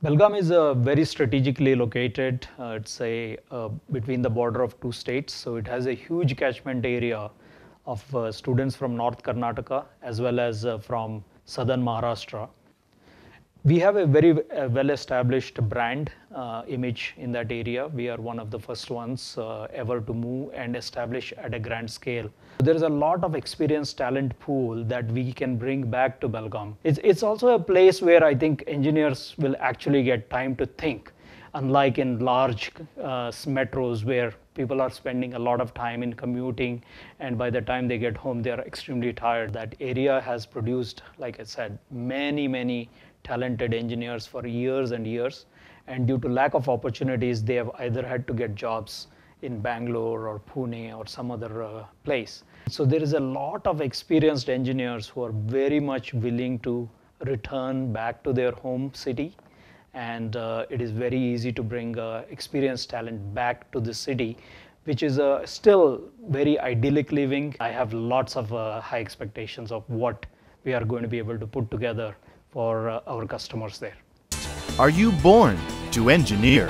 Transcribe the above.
Belgaum is uh, very strategically located. Uh, it's a uh, between the border of two states, so it has a huge catchment area of uh, students from North Karnataka as well as uh, from southern Maharashtra. We have a very uh, well-established brand uh, image in that area. We are one of the first ones uh, ever to move and establish at a grand scale. There is a lot of experienced talent pool that we can bring back to Belgaum. It's, it's also a place where I think engineers will actually get time to think, unlike in large uh, metros where people are spending a lot of time in commuting and by the time they get home they are extremely tired. That area has produced, like I said, many, many talented engineers for years and years. And due to lack of opportunities, they have either had to get jobs in Bangalore or Pune or some other uh, place. So there is a lot of experienced engineers who are very much willing to return back to their home city. And uh, it is very easy to bring uh, experienced talent back to the city, which is uh, still very idyllic living. I have lots of uh, high expectations of what we are going to be able to put together for uh, our customers there. Are you born to engineer?